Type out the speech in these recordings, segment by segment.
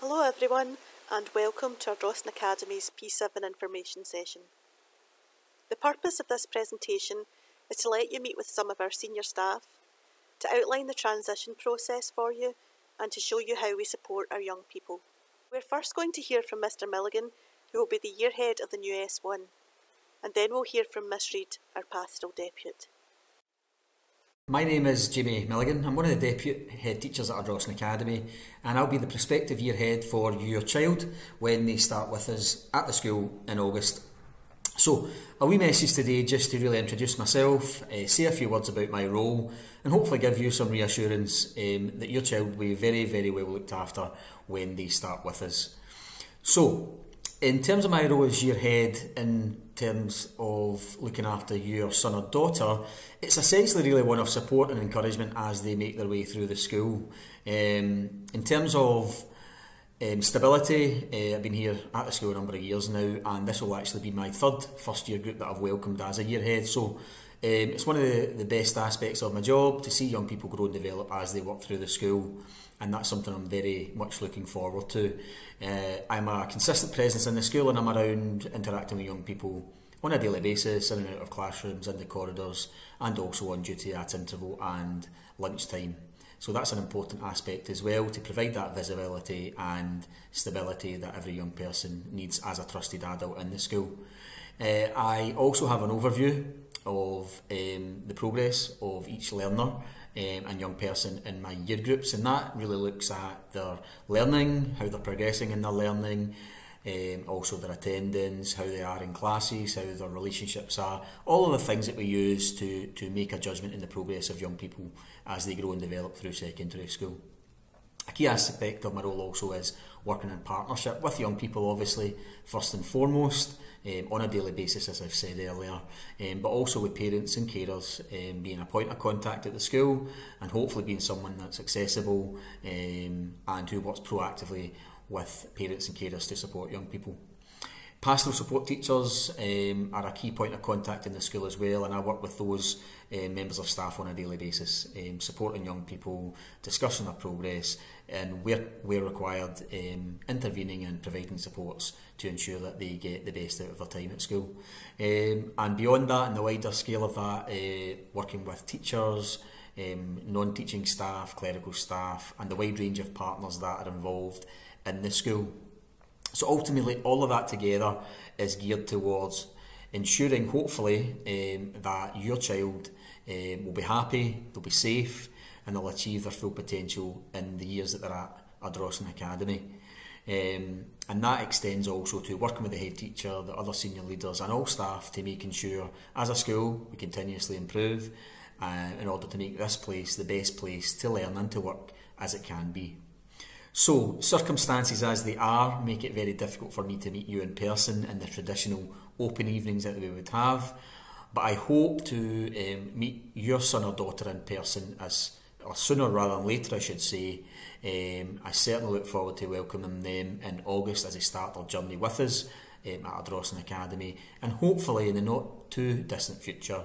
Hello everyone and welcome to our Ardrossan Academy's P7 information session. The purpose of this presentation is to let you meet with some of our senior staff, to outline the transition process for you and to show you how we support our young people. We're first going to hear from Mr Milligan who will be the year head of the new S1 and then we'll hear from Miss Reid, our pastoral depute. My name is Jamie Milligan. I'm one of the deputy head teachers at Ardrossan Academy and I'll be the prospective year head for your child when they start with us at the school in August. So, a wee message today just to really introduce myself, uh, say a few words about my role and hopefully give you some reassurance um, that your child will be very, very well looked after when they start with us. So, in terms of my role as year head in terms of looking after your son or daughter, it's essentially really one of support and encouragement as they make their way through the school. Um, in terms of um, stability, uh, I've been here at the school a number of years now, and this will actually be my third first year group that I've welcomed as a year head. So um, it's one of the, the best aspects of my job to see young people grow and develop as they work through the school and that's something I'm very much looking forward to. Uh, I'm a consistent presence in the school and I'm around interacting with young people on a daily basis, in and out of classrooms, in the corridors, and also on duty at interval and lunchtime. So that's an important aspect as well to provide that visibility and stability that every young person needs as a trusted adult in the school. Uh, I also have an overview of um, the progress of each learner um, and young person in my year groups, and that really looks at their learning, how they're progressing in their learning, um, also their attendance, how they are in classes, how their relationships are, all of the things that we use to, to make a judgment in the progress of young people as they grow and develop through secondary school. A key aspect of my role also is working in partnership with young people, obviously, first and foremost, um, on a daily basis, as I've said earlier, um, but also with parents and carers, um, being a point of contact at the school and hopefully being someone that's accessible um, and who works proactively with parents and carers to support young people. Pastoral support teachers um, are a key point of contact in the school as well, and I work with those um, members of staff on a daily basis, um, supporting young people, discussing their progress, and where, where required, um, intervening and providing supports to ensure that they get the best out of their time at school. Um, and beyond that, in the wider scale of that, uh, working with teachers, um, non-teaching staff, clerical staff, and the wide range of partners that are involved in the school. So ultimately, all of that together is geared towards ensuring, hopefully, um, that your child um, will be happy, they'll be safe, and they'll achieve their full potential in the years that they're at Ardrossan Academy. Um, and that extends also to working with the head teacher, the other senior leaders, and all staff to making sure, as a school, we continuously improve uh, in order to make this place the best place to learn and to work as it can be. So, circumstances as they are make it very difficult for me to meet you in person in the traditional open evenings that we would have. But I hope to um, meet your son or daughter in person as or sooner rather than later, I should say. Um, I certainly look forward to welcoming them in August as they start their journey with us um, at Ardrossan Academy, and hopefully in the not too distant future,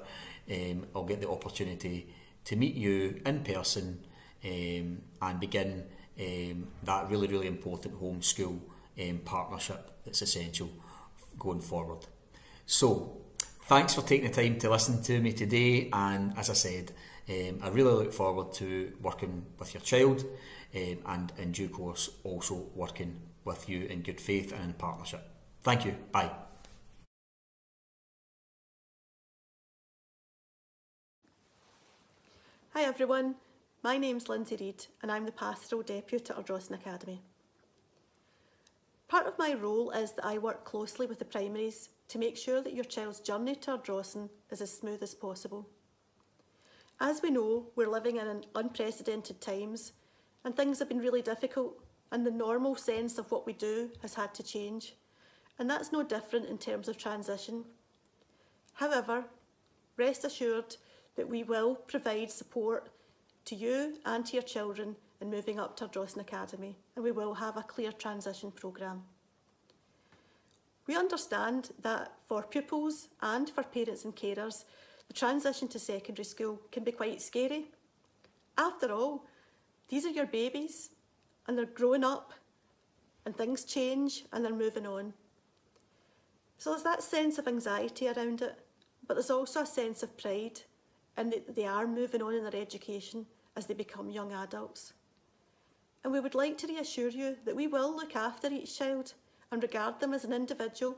um, I'll get the opportunity to meet you in person um, and begin um, that really, really important home school um, partnership that's essential going forward. So, thanks for taking the time to listen to me today, and as I said, um, I really look forward to working with your child um, and in due course also working with you in good faith and in partnership. Thank you. Bye. Hi everyone. My name's Lindsay Reid and I'm the Pastoral Deputy at Ardrossan Academy. Part of my role is that I work closely with the primaries to make sure that your child's journey to Ardrossan is as smooth as possible. As we know, we're living in unprecedented times and things have been really difficult and the normal sense of what we do has had to change. And that's no different in terms of transition. However, rest assured that we will provide support to you and to your children in moving up to Ardrossan Academy, and we will have a clear transition programme. We understand that for pupils and for parents and carers, the transition to secondary school can be quite scary. After all, these are your babies and they're growing up and things change and they're moving on. So there's that sense of anxiety around it, but there's also a sense of pride in that they are moving on in their education as they become young adults. And we would like to reassure you that we will look after each child and regard them as an individual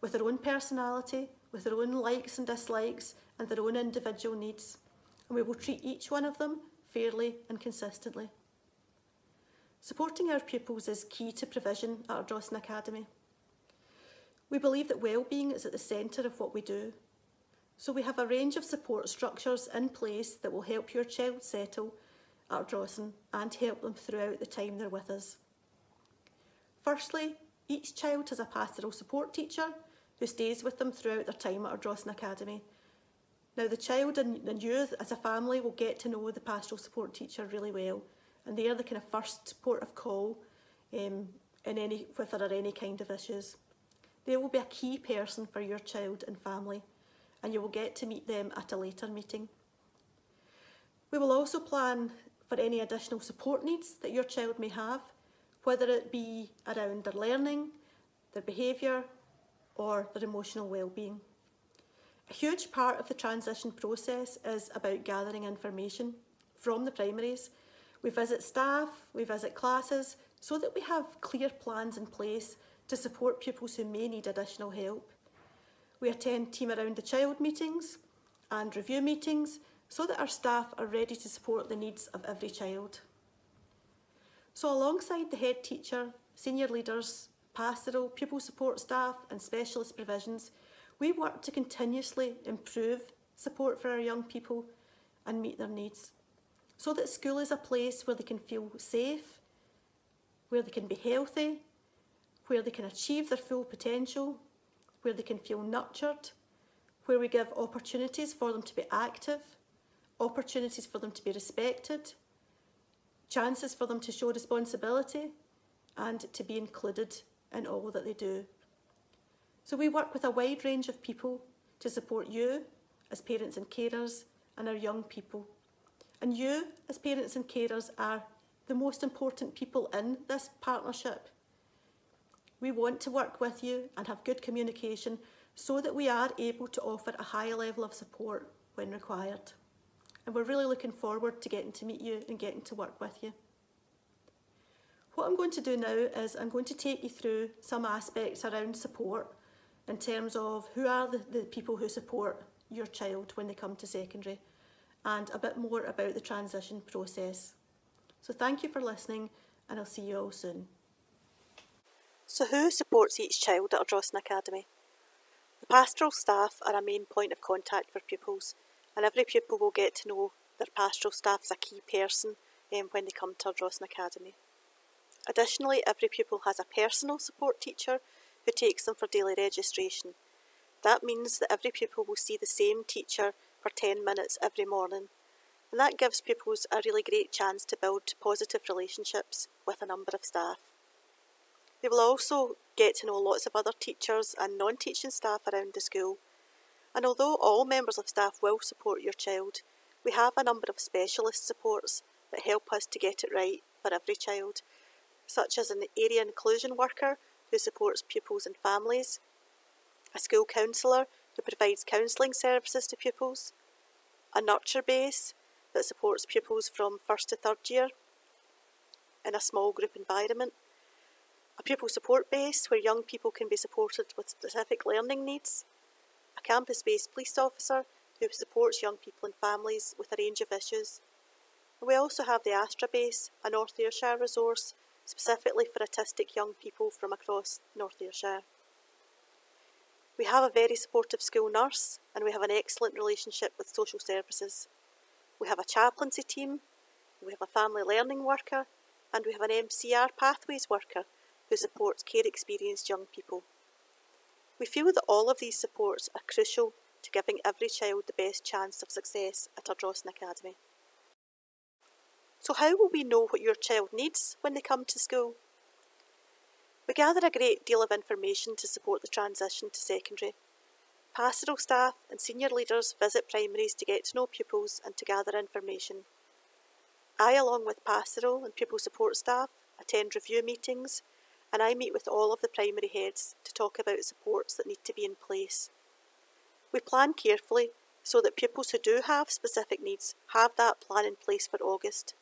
with their own personality, with their own likes and dislikes and their own individual needs. And we will treat each one of them fairly and consistently. Supporting our pupils is key to provision at our Academy. We believe that wellbeing is at the centre of what we do So we have a range of support structures in place that will help your child settle at Ardrossan and help them throughout the time they're with us. Firstly, each child has a pastoral support teacher who stays with them throughout their time at Ardrossan Academy. Now the child and, and you as a family will get to know the pastoral support teacher really well and they are the kind of first port of call um, in any, if there are any kind of issues. They will be a key person for your child and family and you will get to meet them at a later meeting. We will also plan for any additional support needs that your child may have, whether it be around their learning, their behaviour or their emotional well-being. A huge part of the transition process is about gathering information from the primaries we visit staff, we visit classes, so that we have clear plans in place to support pupils who may need additional help. We attend Team Around the Child meetings and review meetings so that our staff are ready to support the needs of every child. So alongside the head teacher, senior leaders, pastoral, pupil support staff and specialist provisions, we work to continuously improve support for our young people and meet their needs so that school is a place where they can feel safe, where they can be healthy, where they can achieve their full potential, where they can feel nurtured, where we give opportunities for them to be active, opportunities for them to be respected, chances for them to show responsibility and to be included in all that they do. So we work with a wide range of people to support you as parents and carers and our young people. And you, as parents and carers, are the most important people in this partnership. We want to work with you and have good communication so that we are able to offer a high level of support when required. And we're really looking forward to getting to meet you and getting to work with you. What I'm going to do now is I'm going to take you through some aspects around support in terms of who are the, the people who support your child when they come to secondary and a bit more about the transition process. So thank you for listening and I'll see you all soon. So who supports each child at Ardrossan Academy? The pastoral staff are a main point of contact for pupils and every pupil will get to know their pastoral staff as a key person um, when they come to Ardrossan Academy. Additionally, every pupil has a personal support teacher who takes them for daily registration. That means that every pupil will see the same teacher for 10 minutes every morning. And that gives pupils a really great chance to build positive relationships with a number of staff. They will also get to know lots of other teachers and non-teaching staff around the school. And although all members of staff will support your child, we have a number of specialist supports that help us to get it right for every child, such as an area inclusion worker who supports pupils and families, a school counsellor who provides counselling services to pupils, a nurture base that supports pupils from first to third year in a small group environment, a pupil support base where young people can be supported with specific learning needs, a campus-based police officer who supports young people and families with a range of issues. And we also have the Astra base, a North Ayrshire resource specifically for autistic young people from across North Ayrshire. We have a very supportive school nurse and we have an excellent relationship with social services. We have a chaplaincy team, we have a family learning worker and we have an MCR pathways worker who supports care experienced young people. We feel that all of these supports are crucial to giving every child the best chance of success at Ardrossan Academy. So how will we know what your child needs when they come to school? We gather a great deal of information to support the transition to secondary. Pastoral staff and senior leaders visit primaries to get to know pupils and to gather information. I, along with pastoral and pupil support staff, attend review meetings and I meet with all of the primary heads to talk about supports that need to be in place. We plan carefully so that pupils who do have specific needs have that plan in place for August.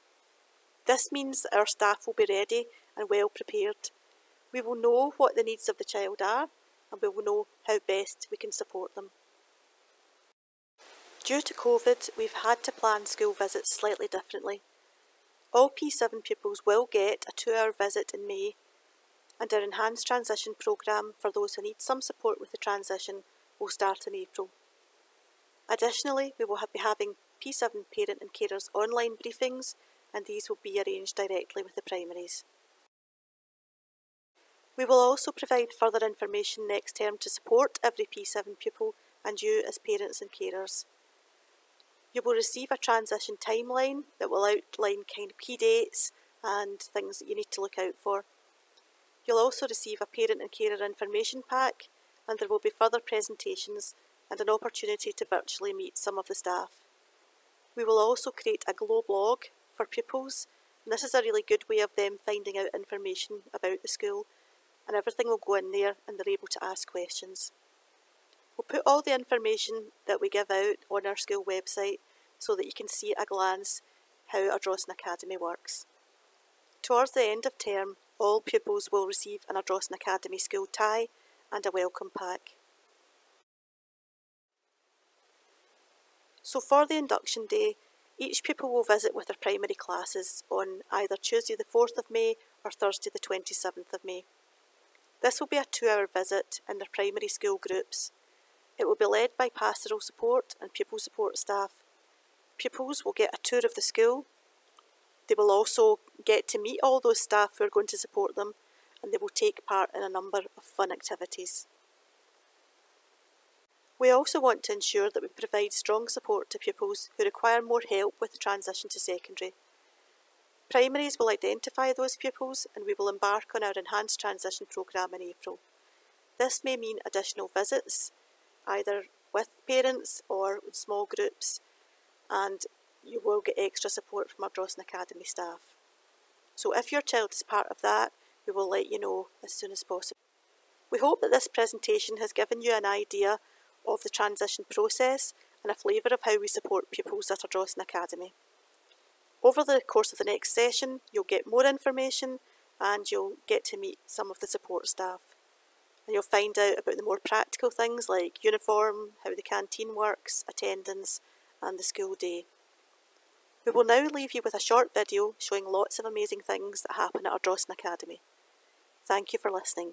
This means our staff will be ready and well prepared. We will know what the needs of the child are and we will know how best we can support them. Due to COVID, we've had to plan school visits slightly differently. All P7 pupils will get a two hour visit in May, and our enhanced transition programme for those who need some support with the transition will start in April. Additionally, we will be having P7 parent and carers online briefings, and these will be arranged directly with the primaries. We will also provide further information next term to support every P7 pupil and you as parents and carers. You will receive a transition timeline that will outline kind of key dates and things that you need to look out for. You'll also receive a parent and carer information pack and there will be further presentations and an opportunity to virtually meet some of the staff. We will also create a Glow blog for pupils and this is a really good way of them finding out information about the school and everything will go in there and they're able to ask questions. We'll put all the information that we give out on our school website so that you can see at a glance how Ardrossan Academy works. Towards the end of term, all pupils will receive an Ardrossan Academy school tie and a welcome pack. So for the induction day, each pupil will visit with their primary classes on either Tuesday the 4th of May or Thursday the 27th of May. This will be a two hour visit in their primary school groups. It will be led by pastoral support and pupil support staff. Pupils will get a tour of the school. They will also get to meet all those staff who are going to support them and they will take part in a number of fun activities. We also want to ensure that we provide strong support to pupils who require more help with the transition to secondary. Primaries will identify those pupils and we will embark on our enhanced transition programme in April. This may mean additional visits, either with parents or in small groups, and you will get extra support from our Ardrossan Academy staff. So if your child is part of that, we will let you know as soon as possible. We hope that this presentation has given you an idea of the transition process and a flavour of how we support pupils at Ardrossan Academy. Over the course of the next session, you'll get more information and you'll get to meet some of the support staff. And you'll find out about the more practical things like uniform, how the canteen works, attendance, and the school day. We will now leave you with a short video showing lots of amazing things that happen at our Ardrossan Academy. Thank you for listening.